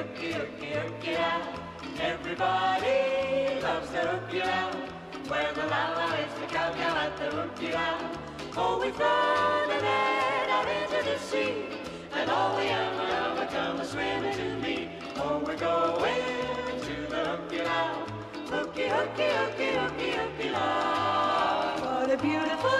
Hooky now. Everybody loves the hukilau. Where the laulau is the kaukau at the hukilau. Oh, we throw the net out into the sea. And all the yammer yammer come swimming to me. Oh, we're going to the hukilau. Hooky, hooky, hooky, hooky, hukilau. What a beautiful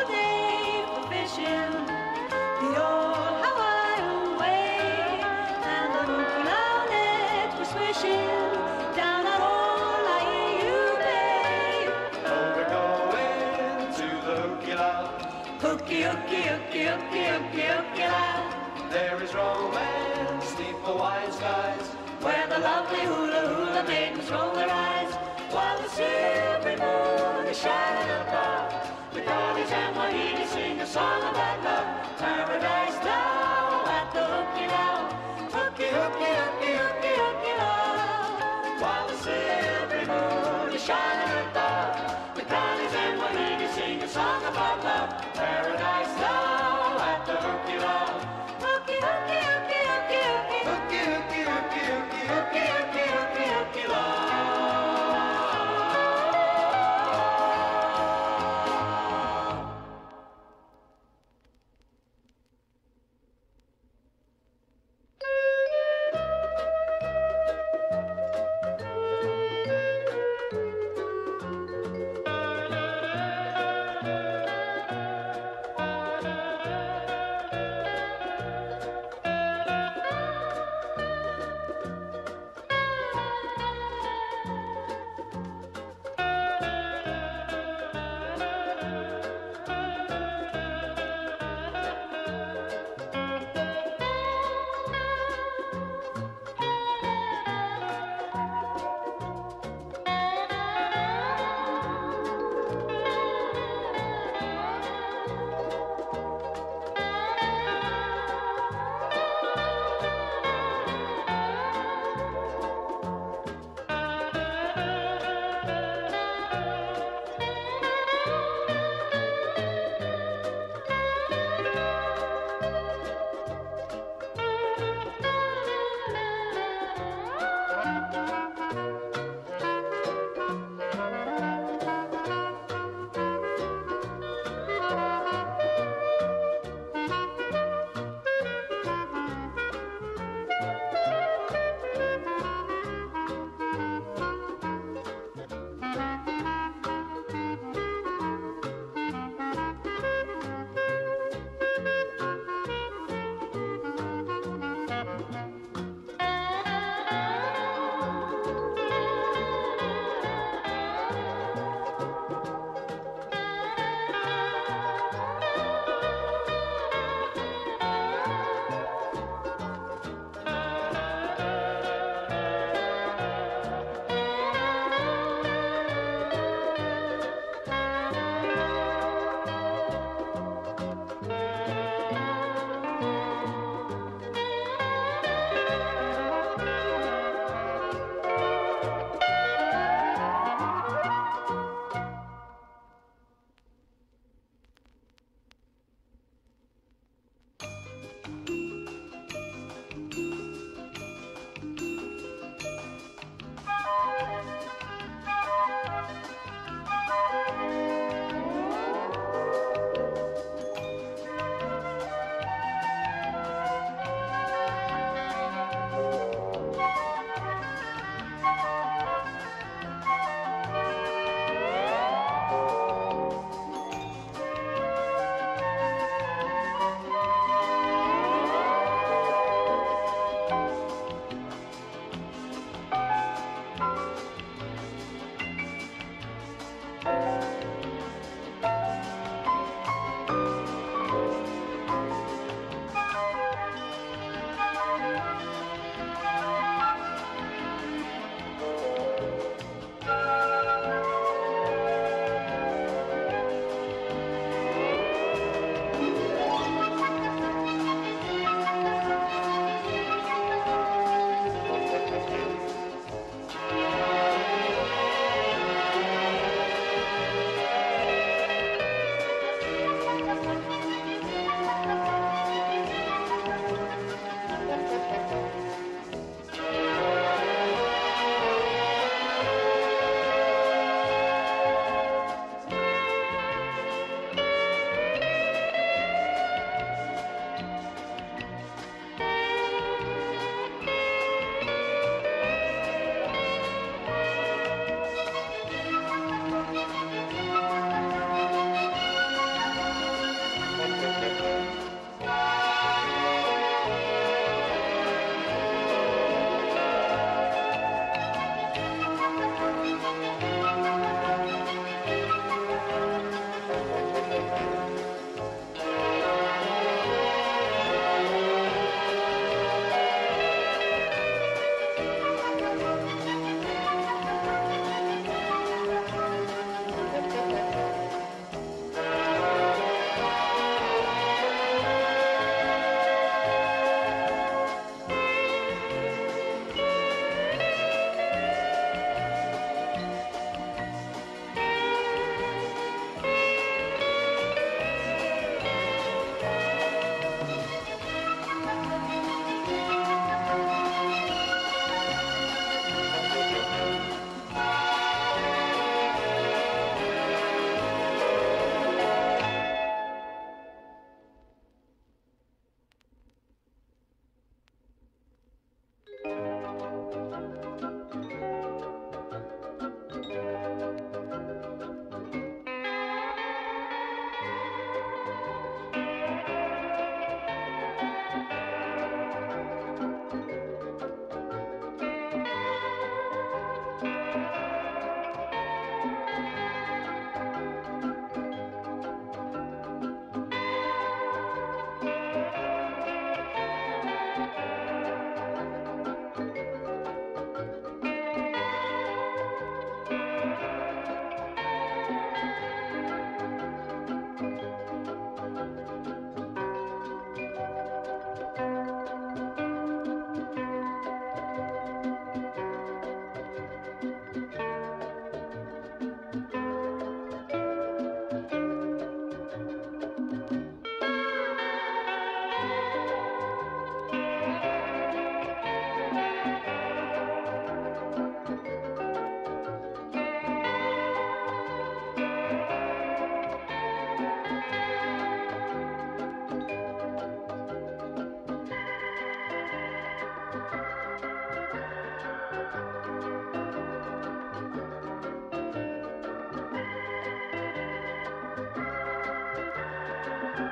Wahine sing a song about love Paradise now at the hukilau Hooky, hooky, hooky, hooky, hukilau While the silvery moon is shining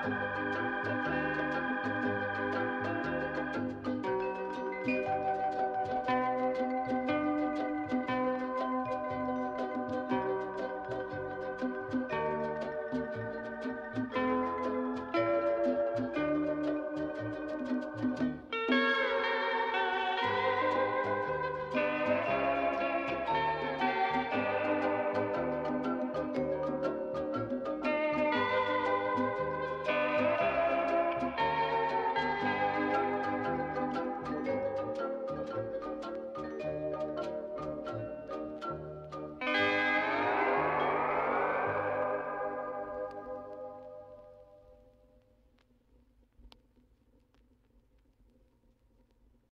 Música